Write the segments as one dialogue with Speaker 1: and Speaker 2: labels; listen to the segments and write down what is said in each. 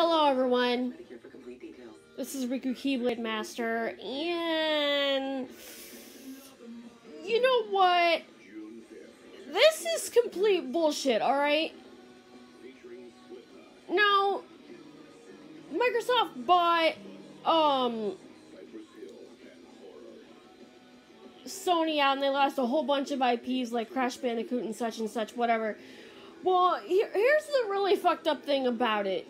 Speaker 1: Hello, everyone.
Speaker 2: Click here for complete details.
Speaker 1: This is Riku Keyblade Master, and you know what? This is complete bullshit. All right. Now, Microsoft bought um Sony out, and they lost a whole bunch of IPs like Crash Bandicoot and such and such, whatever. Well, here, here's the really fucked up thing about it.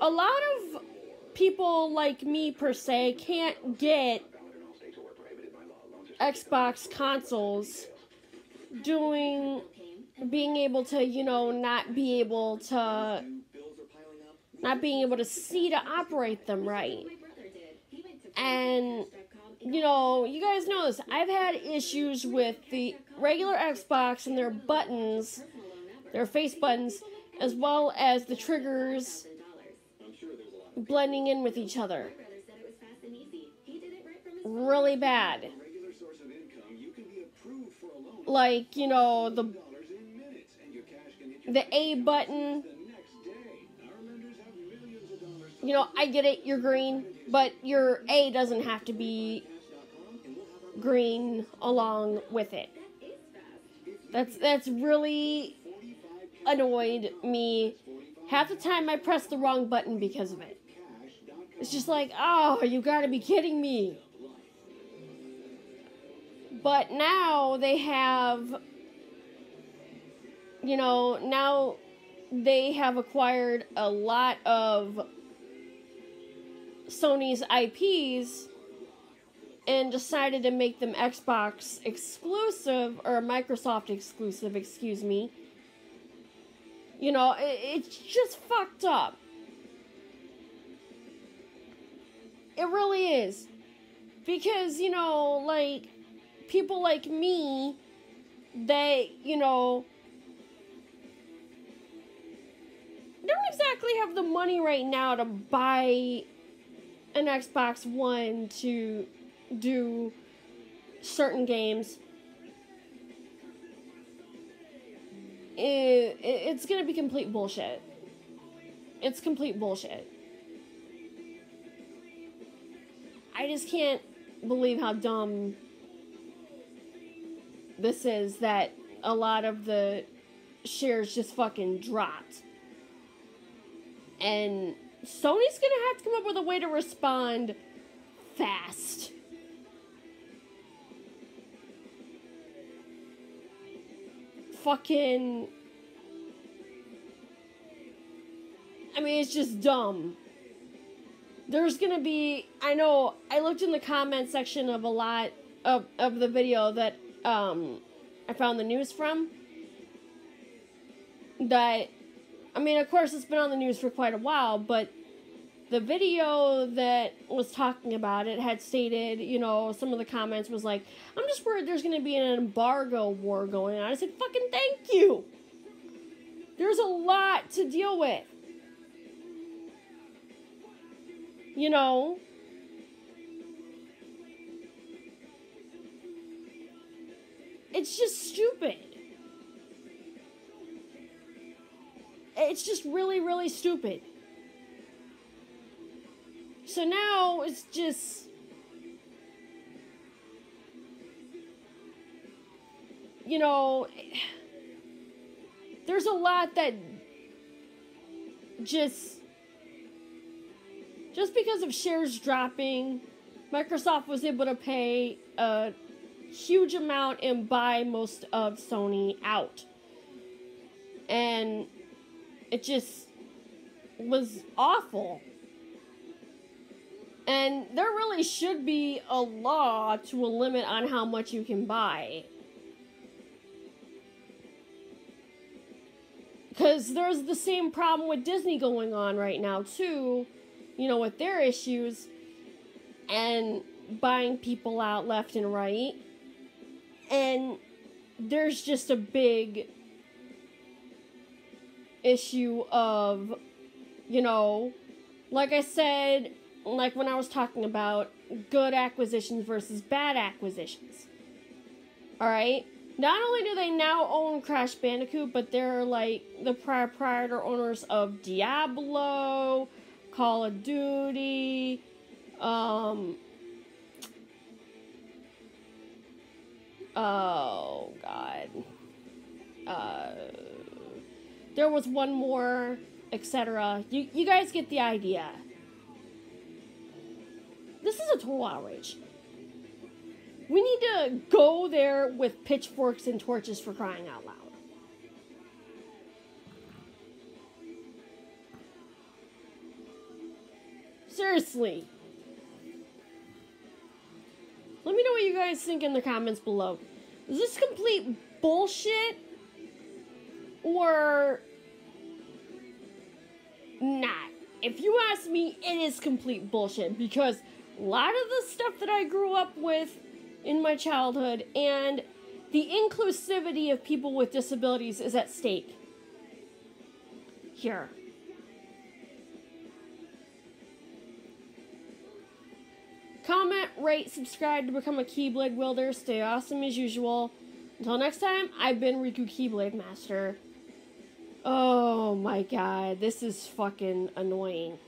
Speaker 1: A lot of people like me, per se, can't get Xbox consoles doing being able to, you know, not be able to not being able to see to operate them right. And you know, you guys know this. I've had issues with the regular Xbox and their buttons, their face buttons, as well as the triggers blending in with each other. Really bad. Like, you know, the the A button. You know, I get it, you're green, but your A doesn't have to be green along with it. That's that's really annoyed me. Half the time I press the wrong button because of it. It's just like, oh, you gotta be kidding me. But now they have, you know, now they have acquired a lot of Sony's IPs and decided to make them Xbox exclusive or Microsoft exclusive, excuse me. You know, it, it's just fucked up. It really is. Because, you know, like, people like me, they, you know, don't exactly have the money right now to buy an Xbox One to do certain games. It, it's gonna be complete bullshit. It's complete bullshit. I just can't believe how dumb this is that a lot of the shares just fucking dropped. And Sony's gonna have to come up with a way to respond fast. Fucking. I mean, it's just dumb. There's gonna be. I know. I looked in the comment section of a lot of, of the video that um, I found the news from. That. I mean, of course, it's been on the news for quite a while, but the video that was talking about it had stated, you know, some of the comments was like, I'm just worried there's to be an embargo war going on. I said, fucking thank you. There's a lot to deal with. You know? It's just stupid. It's just really, really stupid. So now it's just. You know, there's a lot that just. Just because of shares dropping, Microsoft was able to pay a huge amount and buy most of Sony out. And it just was awful. And there really should be a law to a limit on how much you can buy. Because there's the same problem with Disney going on right now, too. You know, with their issues and buying people out left and right. And there's just a big issue of, you know, like I said, like when I was talking about good acquisitions versus bad acquisitions. Alright? Not only do they now own Crash Bandicoot, but they're like the proprietor owners of Diablo, Call of Duty, um, oh god, uh, there was one more, etc. You you guys get the idea. This is a total outrage. We need to go there with pitchforks and torches for crying out loud. Seriously. Let me know what you guys think in the comments below. Is this complete bullshit? Or not? If you ask me, it is complete bullshit because a lot of the stuff that I grew up with in my childhood and the inclusivity of people with disabilities is at stake. Here. Comment, rate, subscribe to become a Keyblade wielder. Stay awesome as usual. Until next time, I've been Riku Keyblade Master. Oh my god, this is fucking annoying.